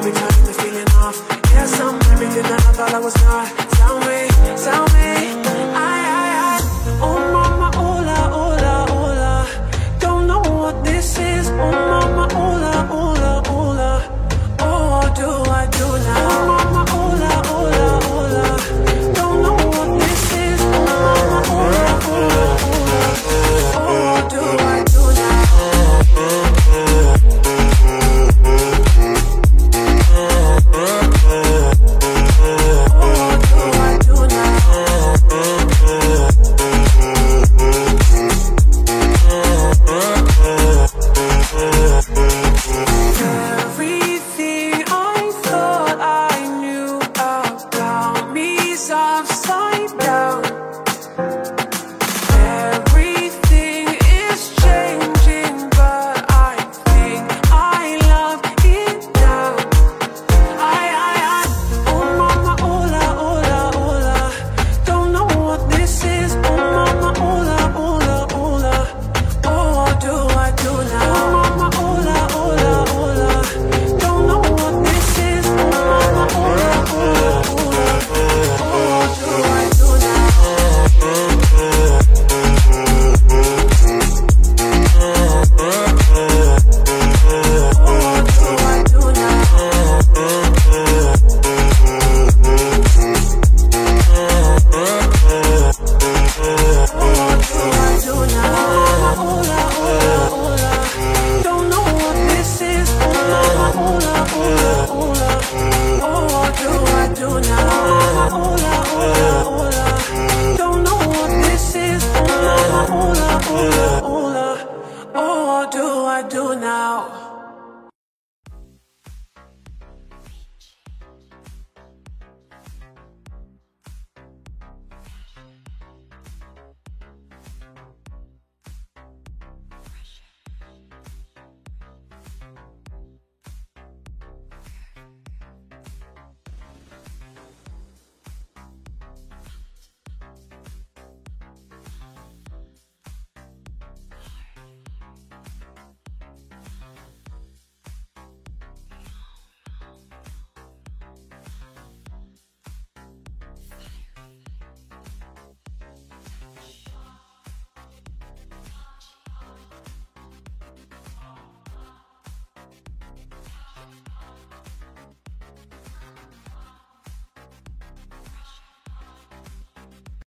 Every time the feeling off. Yeah, something everything that I thought I was not. love ooh, ooh, ooh, ooh, oh, what do I do now?